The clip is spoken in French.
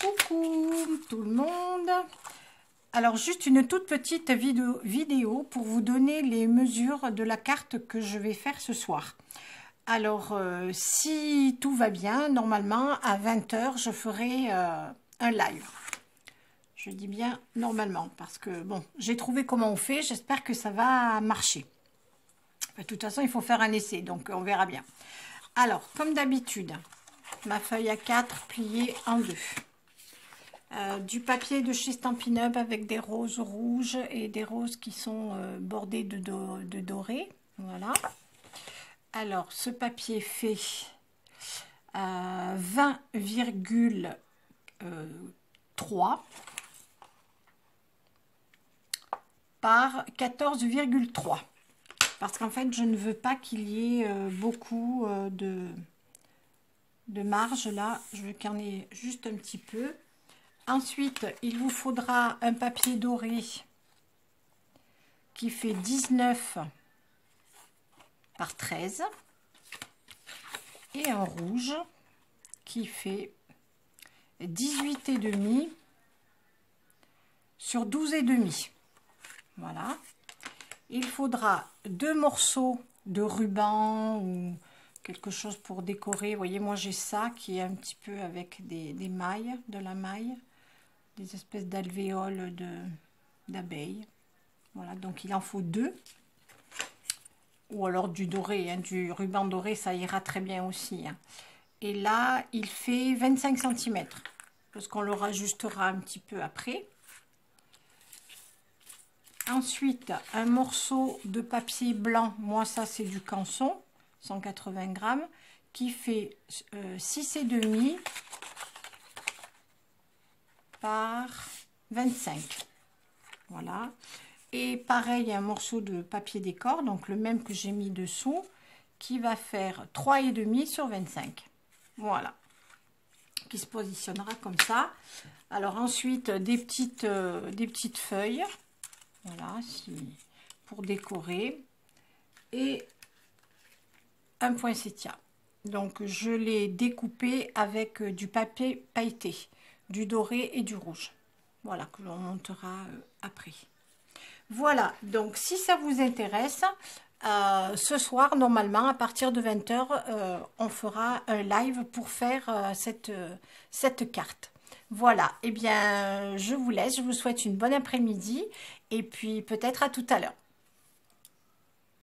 Coucou tout le monde Alors juste une toute petite vidéo, pour vous donner les mesures de la carte que je vais faire ce soir. Alors euh, si tout va bien, normalement à 20h je ferai euh, un live. Je dis bien normalement parce que bon, j'ai trouvé comment on fait, j'espère que ça va marcher. De toute façon, il faut faire un essai, donc on verra bien. Alors, comme d'habitude, ma feuille à 4 pliée en deux. Euh, du papier de chez Stampin' Up avec des roses rouges et des roses qui sont euh, bordées de, doré. Voilà. Alors, ce papier fait 20,3 euh, par 14,3 parce qu'en fait je ne veux pas qu'il y ait beaucoup de, de marge là je veux qu'il y ait juste un petit peu Ensuite, il vous faudra un papier doré qui fait 19 par 13 et un rouge qui fait 18 et demi sur 12 et demi. Voilà. Il faudra deux morceaux de ruban ou quelque chose pour décorer. Vous voyez, moi j'ai ça qui est un petit peu avec des, des mailles, de la maille des espèces d'alvéoles d'abeilles. Voilà, donc il en faut deux. Ou alors du doré, hein, du ruban doré, ça ira très bien aussi. Hein. Et là, il fait 25 cm. Parce qu'on le rajustera un petit peu après. Ensuite, un morceau de papier blanc. Moi, ça, c'est du canson. 180 grammes. Qui fait euh, 6,5 par 25. Voilà. Et pareil, un morceau de papier décor, donc le même que j'ai mis dessous, qui va faire 3,5 sur 25. Voilà. Qui se positionnera comme ça. Alors ensuite, des petites, euh, des petites feuilles. Voilà, si, pour décorer. Et un poinsettia. Donc je l'ai découpé avec euh, du papier pailleté du doré et du rouge. Voilà, que l'on montera euh, après. Voilà, donc si ça vous intéresse, euh, ce soir, normalement, à partir de 20h, euh, on fera un live pour faire cette, cette carte. Voilà, et eh bien, je vous laisse, je vous souhaite une bonne après-midi et puis peut-être à tout à l'heure.